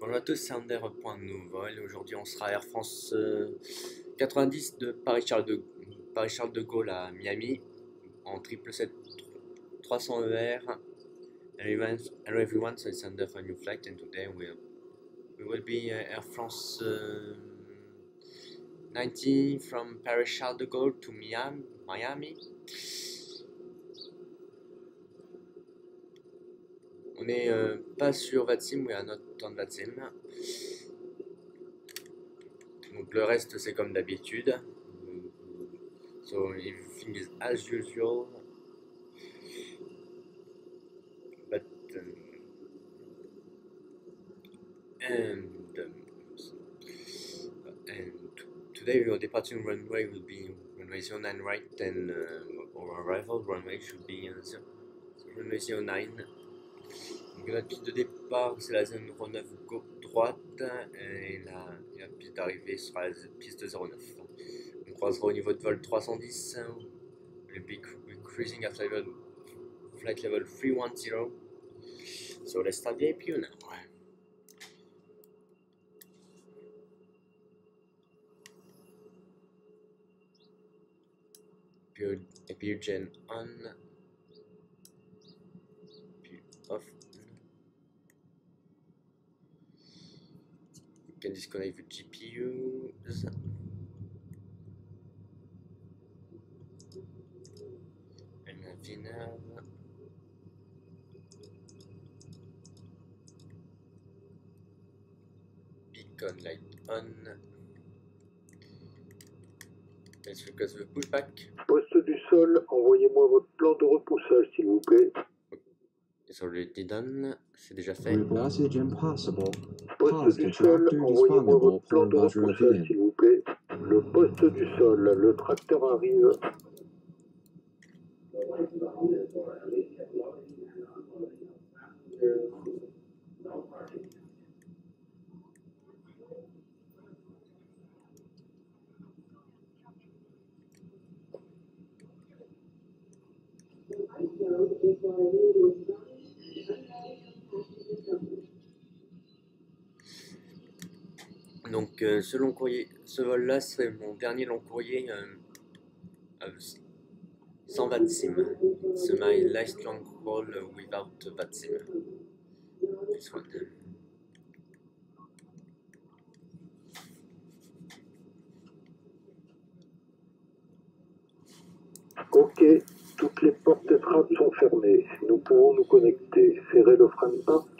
Bonjour à tous, c'est Ander Point Nouvelle. Aujourd'hui, on sera Air France euh, 90 de Paris-Charles de, Paris -Charles de Gaulle à Miami en 777 300 ER. Hello everyone, so it's Ander for new flight and today we'll, we will be uh, Air France uh, 90 from Paris-Charles de Gaulle to Miami. Miami. N'est euh, pas sur Vatsim, we are not on Vatsim. Donc le reste c'est comme d'habitude. So everything is as usual. But um, and um, and today your departing runway will be runway 09 right and uh, our arrival runway should be uh, runway 09 la piste de départ, c'est la zone 09 droite et la, la piste d'arrivée sera la piste 09. On croisera au niveau de vol 310. We'll be cruising after level, flight level 310. So let's start the APU now. APU gen on, APU off. Disconnect the GPUs. And a. Beacon light on. Let's focus the pushback. Poste du sol, envoyez-moi votre plan de repoussage s'il vous plaît. It's already done. C'est déjà fait. Impossible. Poste du to sol, envoyez-moi votre plan de s'il vous plaît. Le poste du sol, le tracteur arrive. Ce long courrier, ce vol-là, c'est mon dernier long courrier. Euh, euh 100 VATSIM. C'est my last long call without VATSIM. Ok, toutes les portes frappes sont fermées. Nous pouvons nous connecter. Serrez le frein de 1.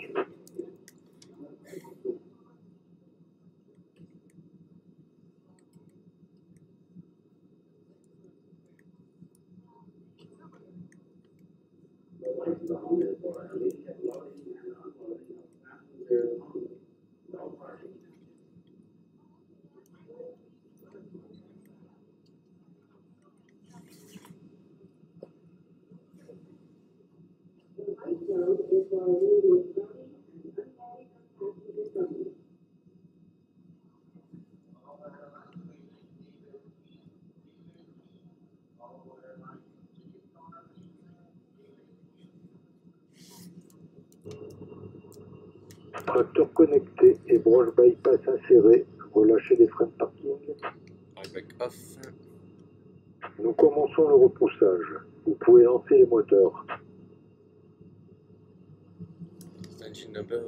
Tracteur connecté et broche bypass insérée. Relâchez les freins de parking. Off. Nous commençons le repoussage. Vous pouvez lancer les moteurs. Engine number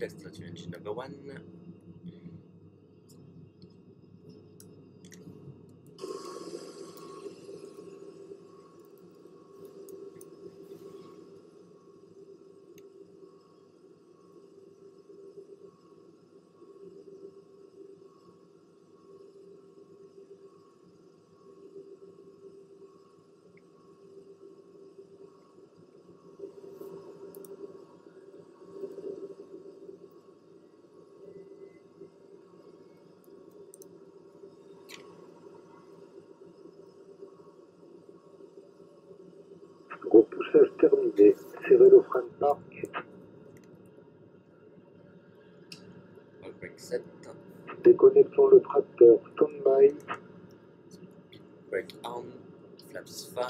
2. two running, let's start engine number one. Repoussage terminé. Serrez le frein de parc. All brake set, Déconnectons le tracteur. Stand-by. brake on, flaps 5.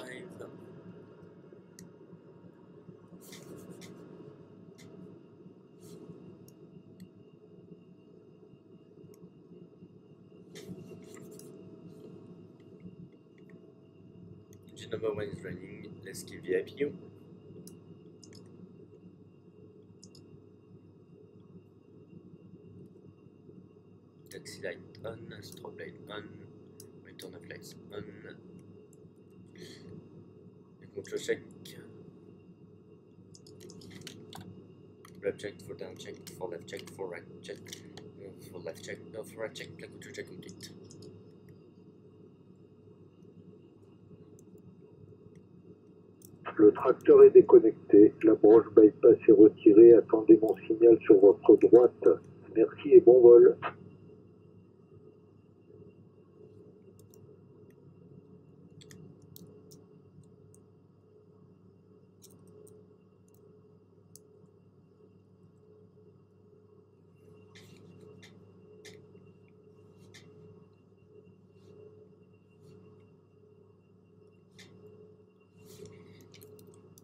Engine number one is running, let's give the IPU. Taxi light on, strobe light on, return of lights on. Et control Le tracteur est déconnecté. La branche bypass est retirée. Attendez mon signal sur votre droite. Merci et bon vol.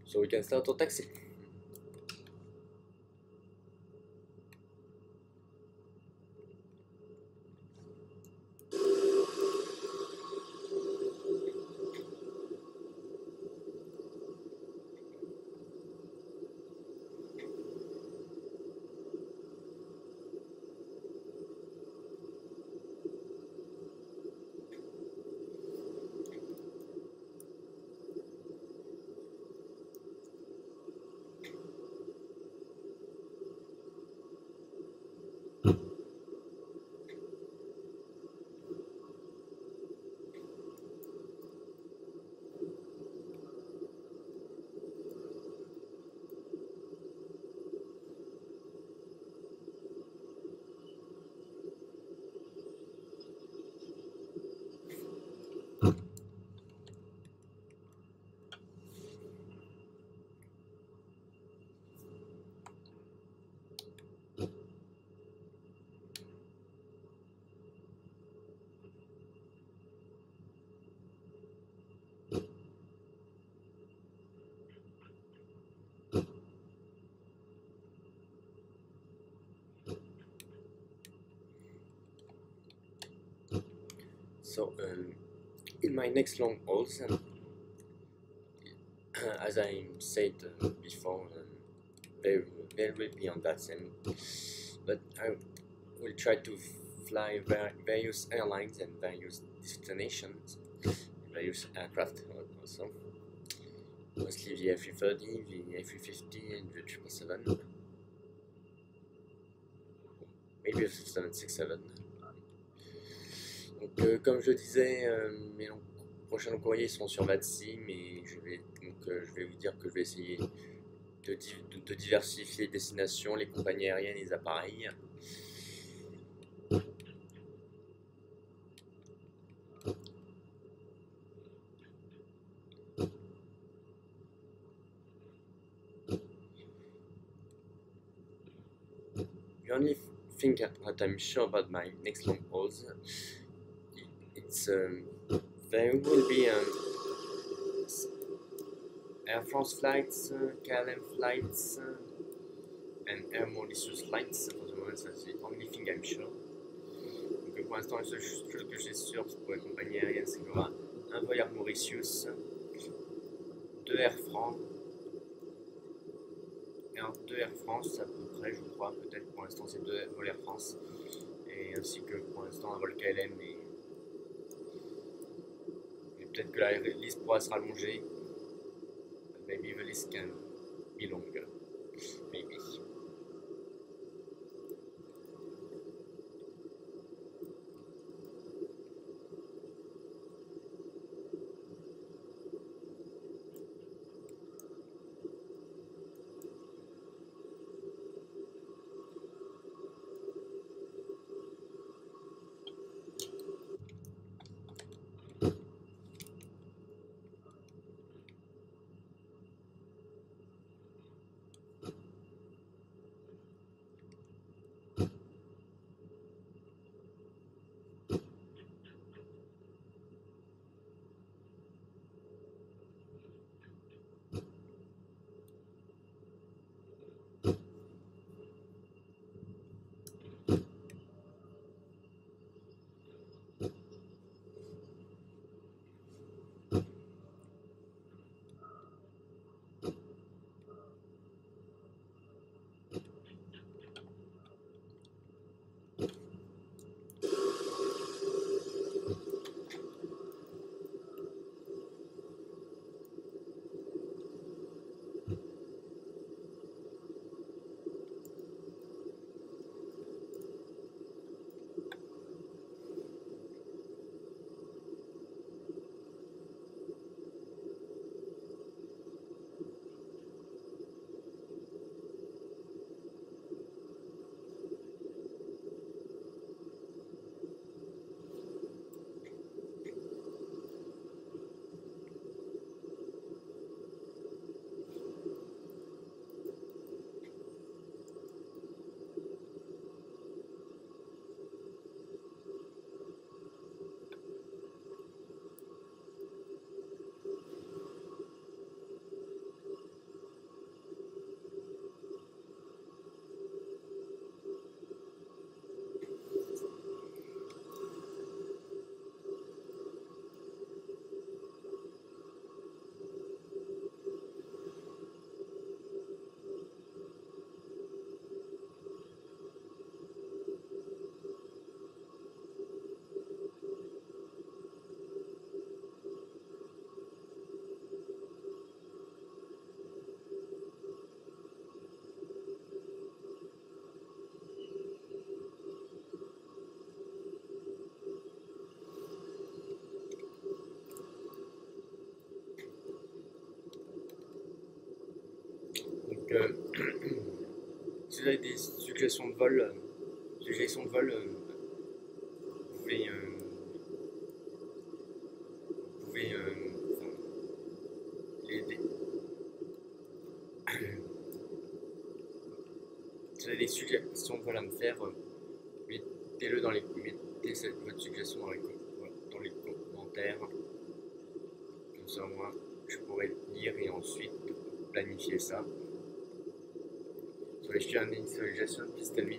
So we can start our taxi. So, um, in my next long hauls, um, as I said uh, before, um, there, there will be on that same, but I will try to fly various airlines and various destinations, various aircraft also, mostly the A330, the A350, and the 777, maybe the 767. Donc, euh, comme je disais, euh, mes prochains courriers sont sur VATSI, mais je vais, donc, euh, je vais vous dire que je vais essayer de, de- diversifier les destinations, les compagnies aériennes et les appareils. The only thing that I'm sure about my next long hauls, i- it's um, there will be Air France flights, uh, KLM flights, uh, and Air Mauritius flights. For the moment, that's the only thing I'm sure. Pour l'instant, la seule chose que j'ai sûr pour les compagnies aériennes, c'est qu'il y aura un vol Air Mauritius, deux Air France, deux Air France à peu près, je crois. Peut-être pour l'instant c'est deux vols Air France. Et ainsi que pour l'instant un vol KLM. Et peut-être que la liste pourra se rallonger. Maybe the list can be longer. Si vous avez des suggestions de vol, euh, suggestions de vol, euh, vous pouvez, euh, vous pouvez si vous avez des suggestions de vol à me faire, mettez-le dans les mettez votre suggestion dans les, dans les commentaires. Comme ça, moi, je pourrais lire et ensuite planifier ça. Suggestions, please tell me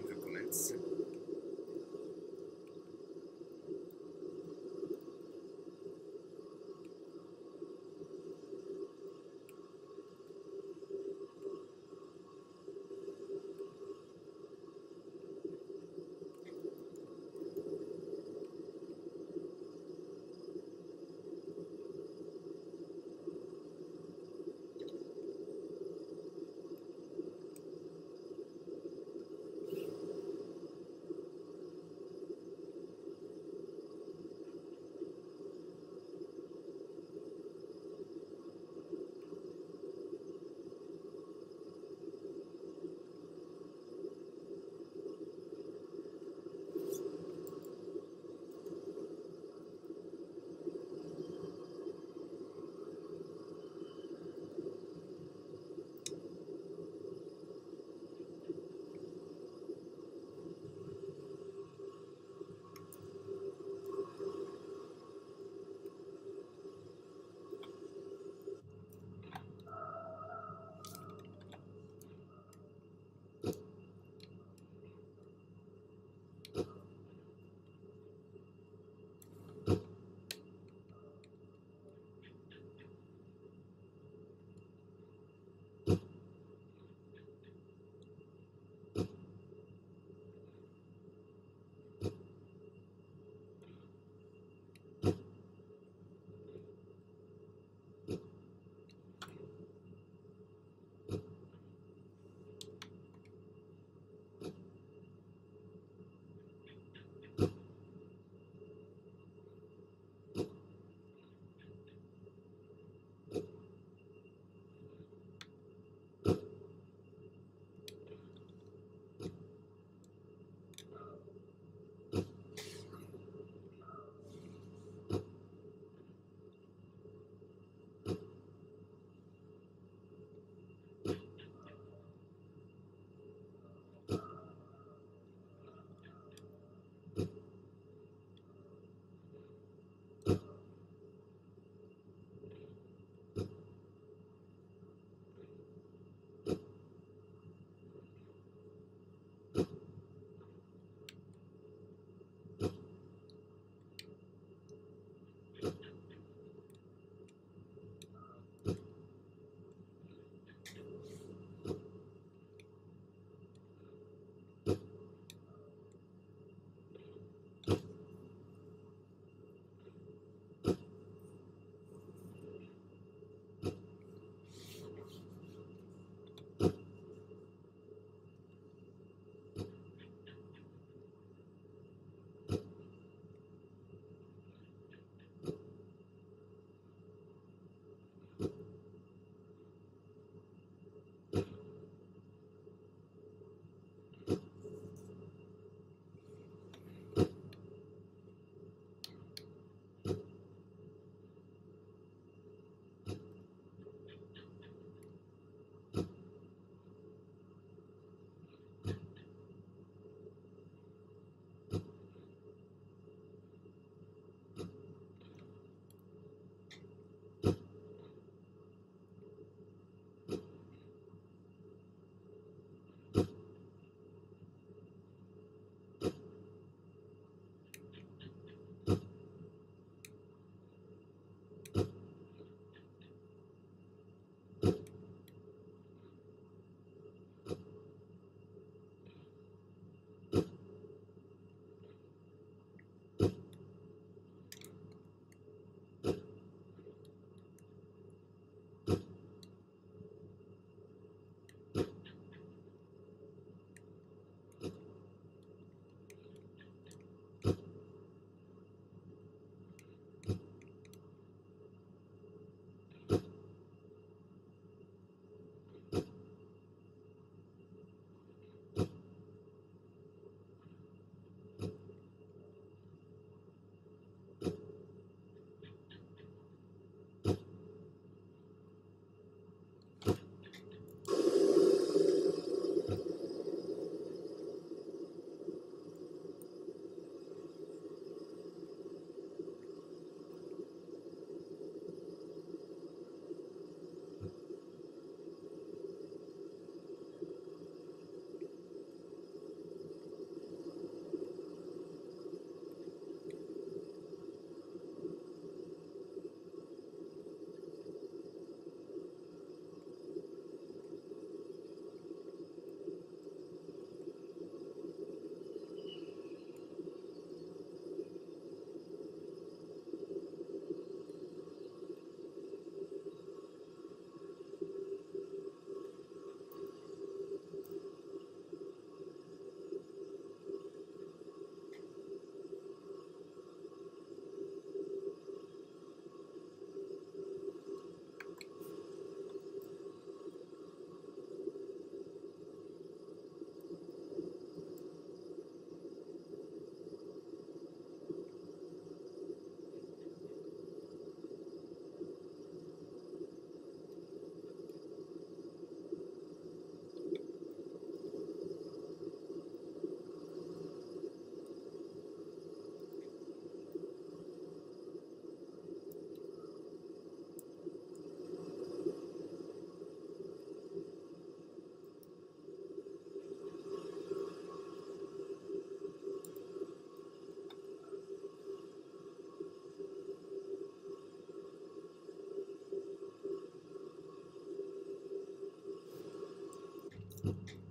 week.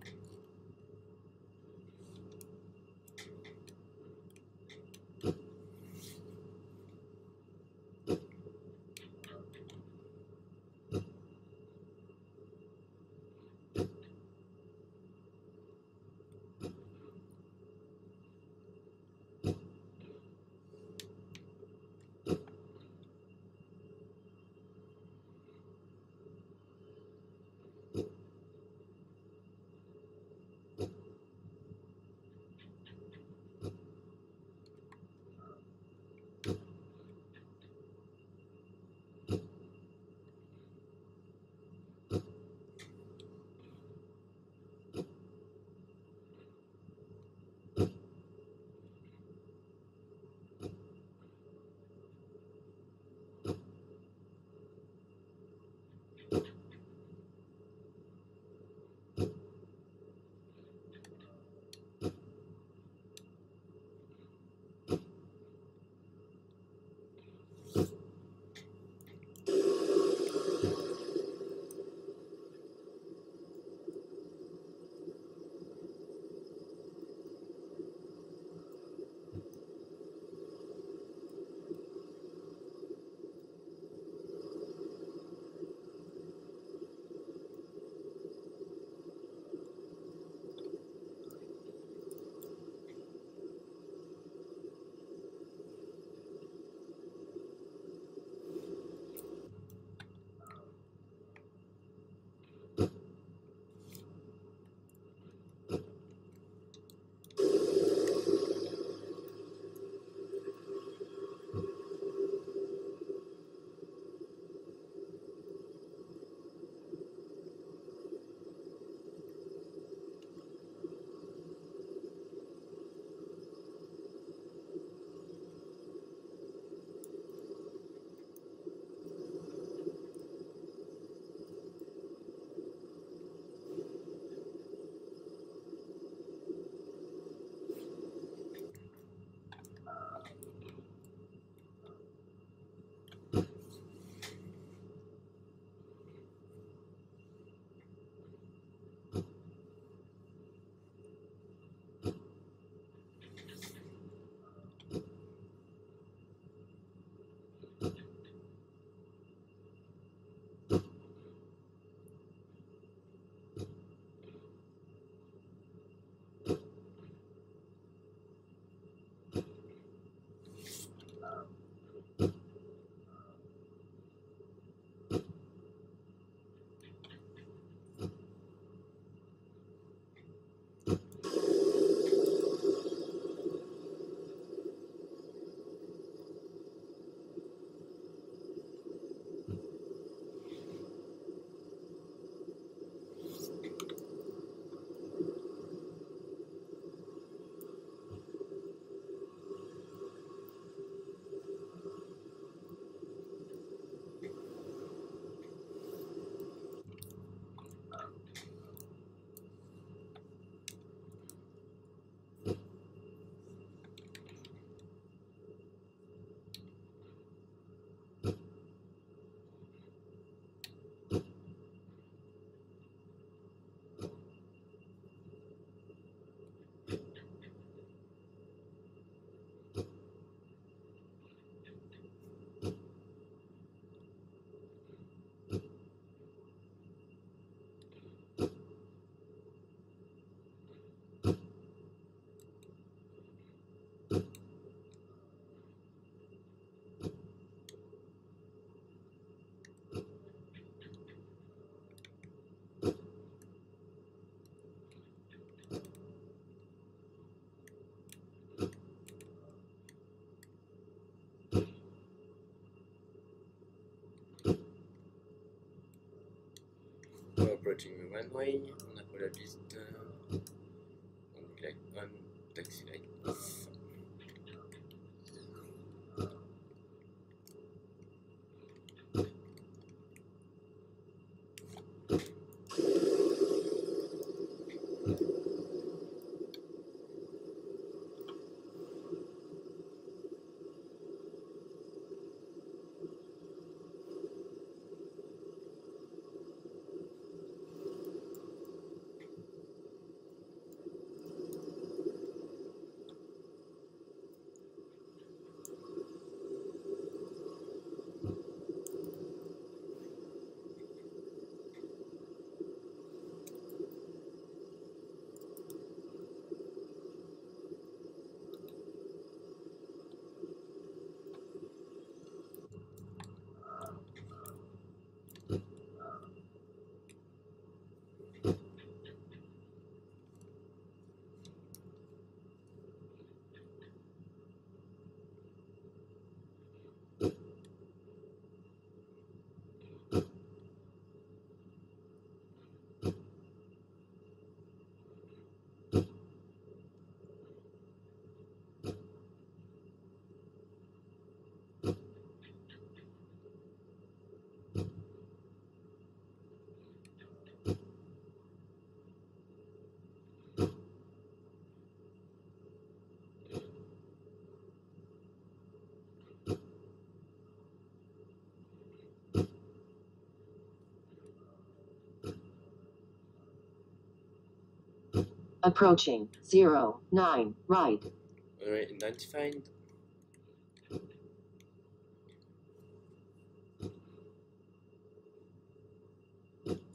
Approaching the runway, on a pas la piste. Donc light on, taxi light off. Approaching. Zero. Nine. Right. Runway identified.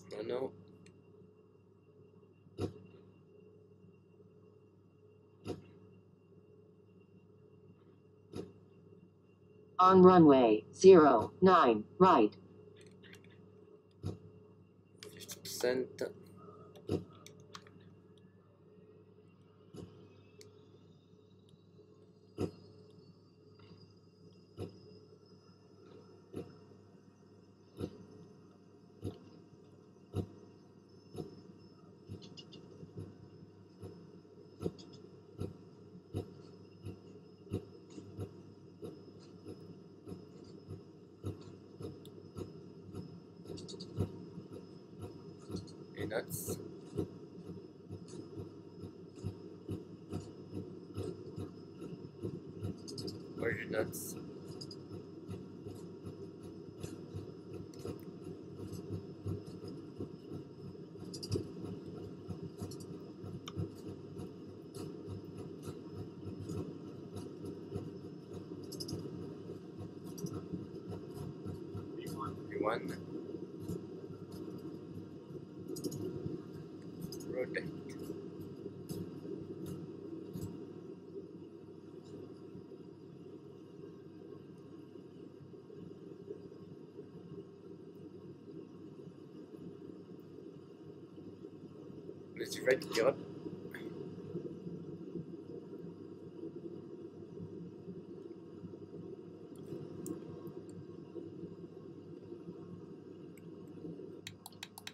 Chrono. On runway. Zero. Nine. Right. 50%. Et Let's right gear up.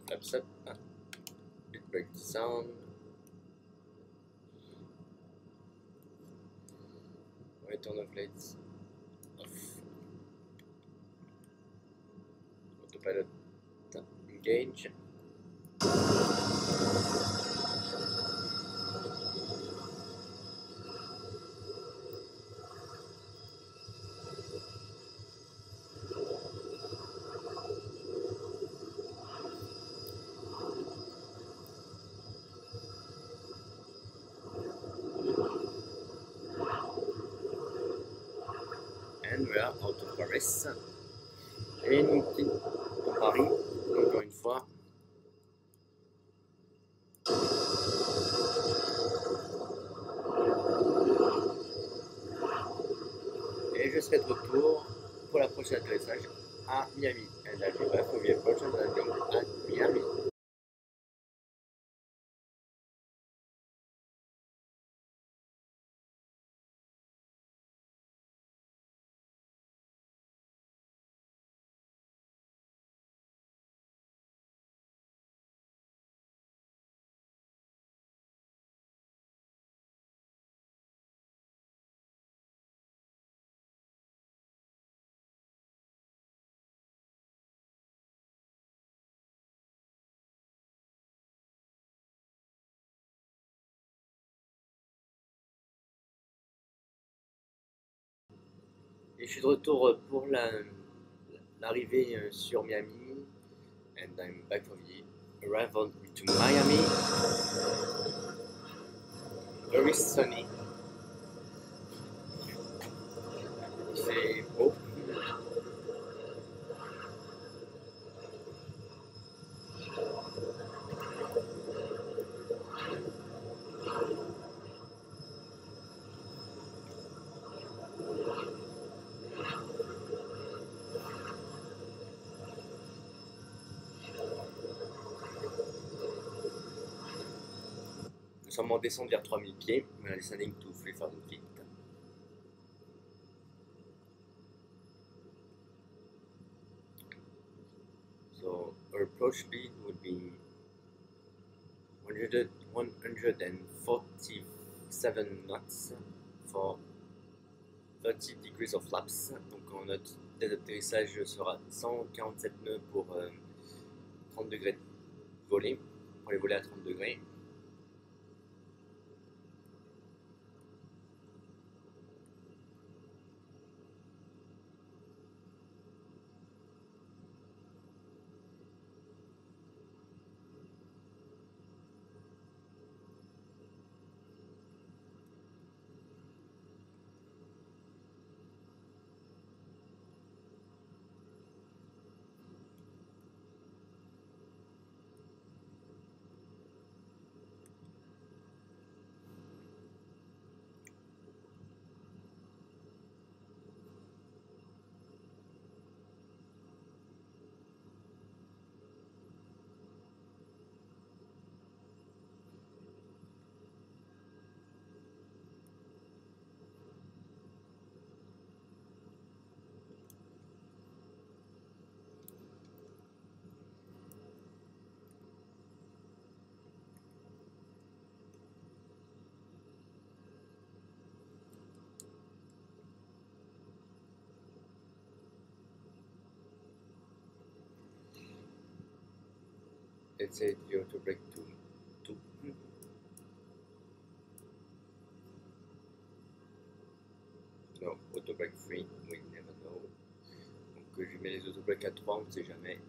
Flaps up. It breaks sound. Right on the lights off. Autopilot engage. Et nous quittons Paris, encore une fois. Et je serai de retour pour la prochaine atterrissage à Miami. Je suis de retour pour la l'arrivée euh, sur Miami. And I'm back for the arrival to Miami. Very sunny. C'est beau. Nous sommes en descente vers 3000 pieds. We are descending to 3000 feet. So our approach speed would be 100, 147 knots for 30 degrees of flaps. Donc notre d'atterrissage sera 147 nœuds pour euh, 30 degrés de volée, pour les voler à 30 degrés. Let's say you have to break two. two. No, auto break 3, we never know. Donc euh, je mets les auto break à 3, on ne sait jamais.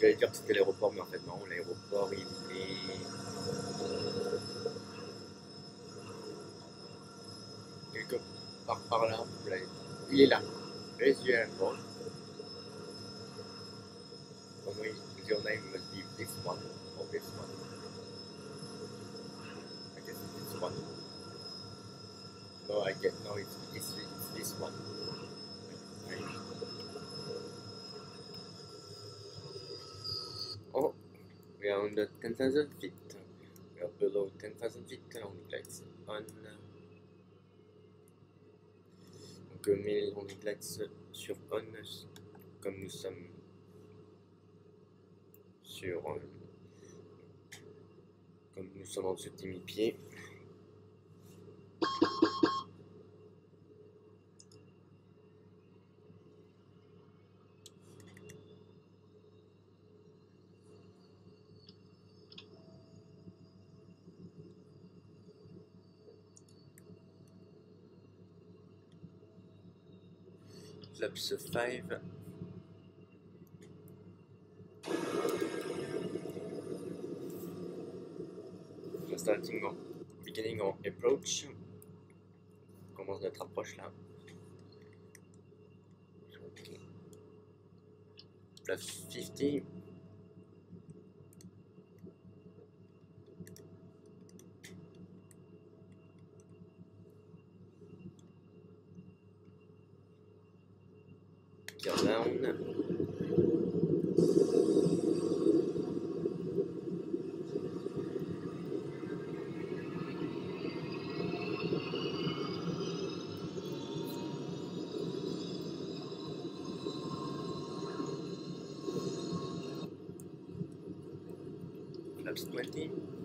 J'allais dire que c'était l'aéroport, mais en fait non, l'aéroport il est quelque part par là. Il est là. Airport. Runway 09 must be this one or this one. I guess it's this one. No, I get no, it's, it's this one. Are under 10,000 feet. We are below 10,000 feet. Lights on. Donc, euh, met les landing lights sur on, comme nous sommes sur. euh, comme nous sommes en dessous de 10 000 pieds. Flaps 5. Starting en beginning en approach. On commence notre approche là. Flaps 50. 2020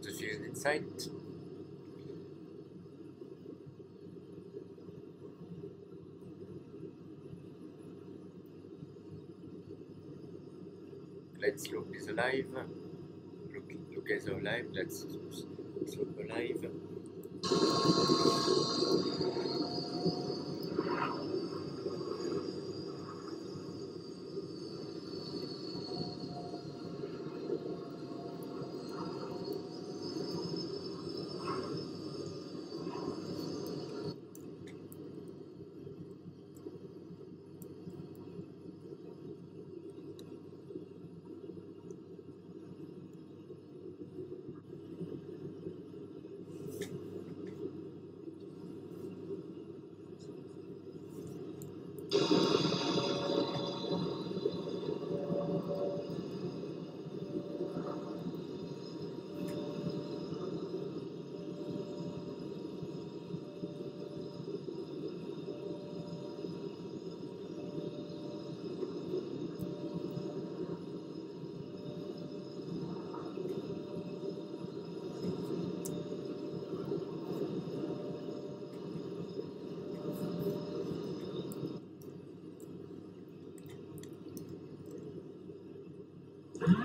Got the fusion in sight. Let's look is alive. Look, look is alive. Let's look alive.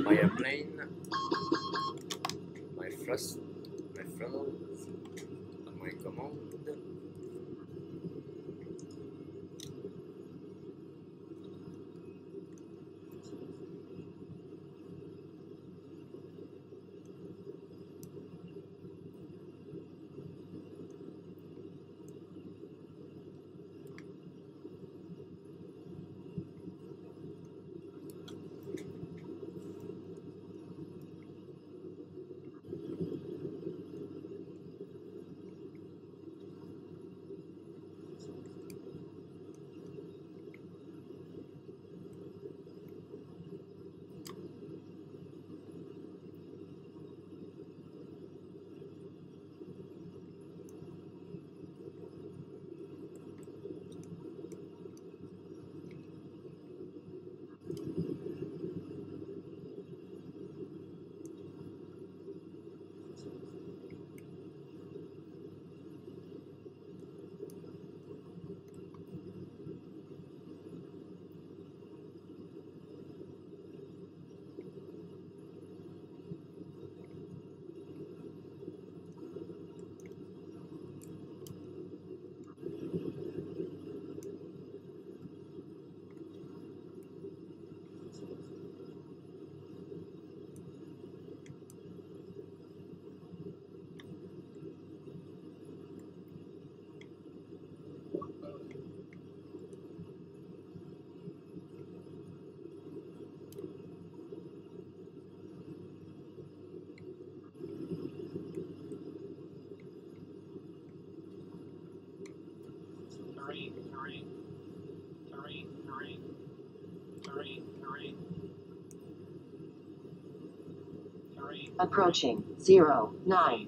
my airplane, my thrust, my funnel, and my command. approaching 0, 9.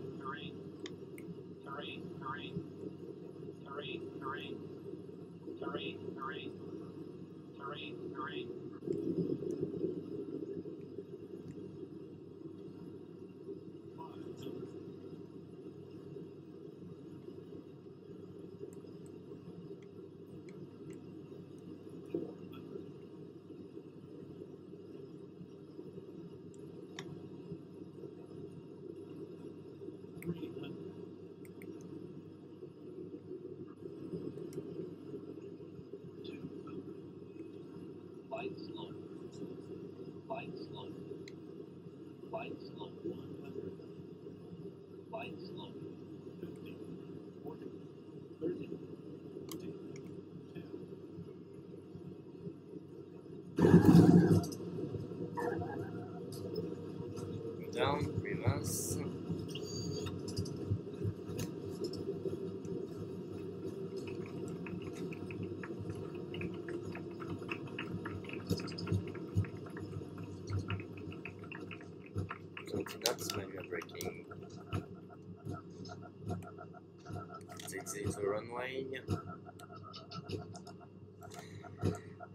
exit the runway.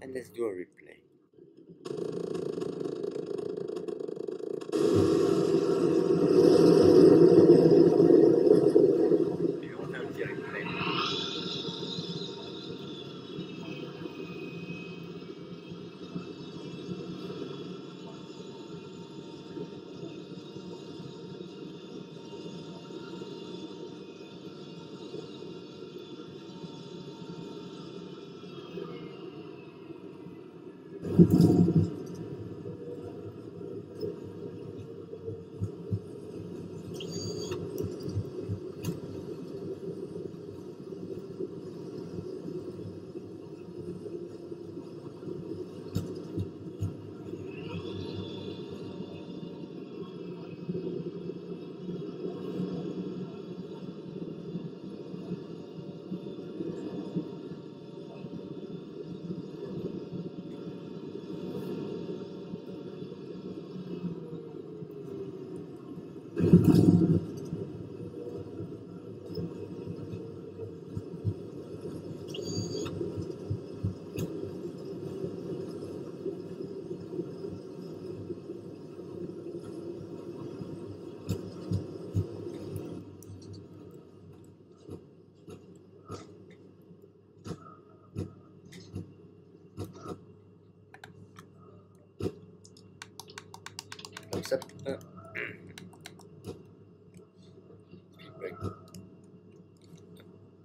And let's do a repeat.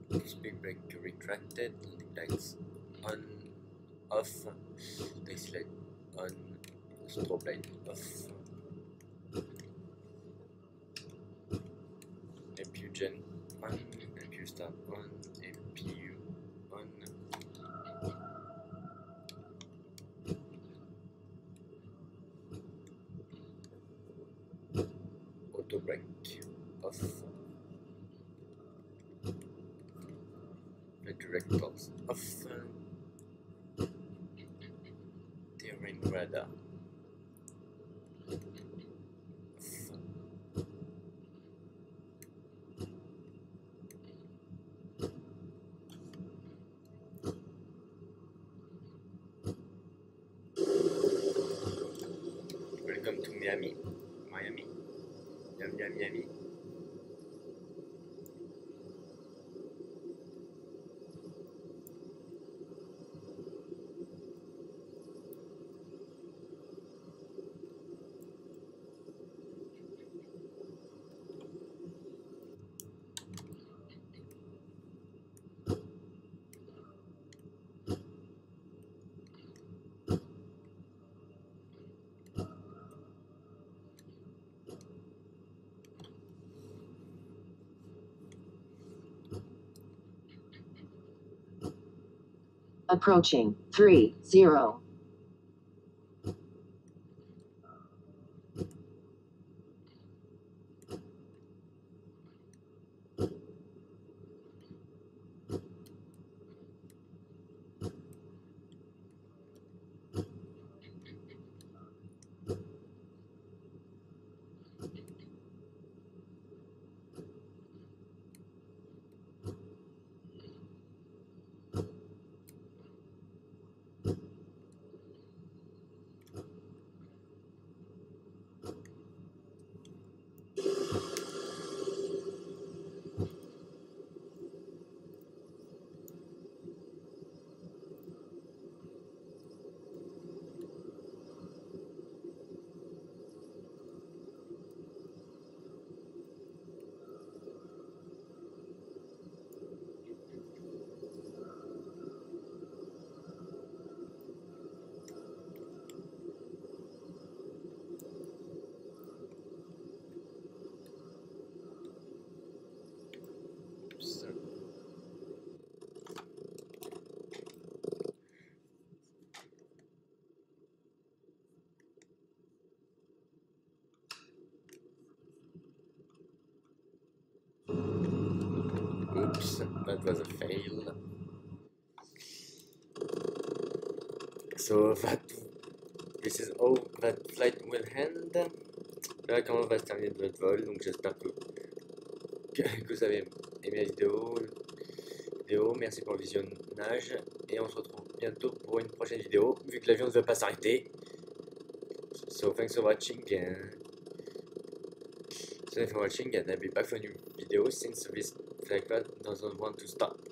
Speed brake retracted. Landing lights on, off. Taxi light on. Strobe light off. APU gen on. APU start on. APU on. Auto brake off. The directors off. Steering radar off. Welcome to Miami. Miami. Bienvenue à Miami. Approaching. 3 0. That was a fail. So that this is how that flight will end. Voilà comment va se terminer notre vol, donc j'espère que, vous avez aimé la vidéo. vidéo. Merci pour le visionnage et on se retrouve bientôt pour une prochaine vidéo vu que l'avion ne veut pas s'arrêter. So thanks for watching and so thanks for watching and I'll be back for a new video since this flight doesn't want to stop.